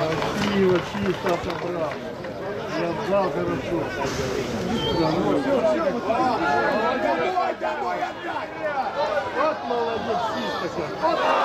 Красиво, чисто собрал. Я отдал хорошо. Вот молодец, чисто как.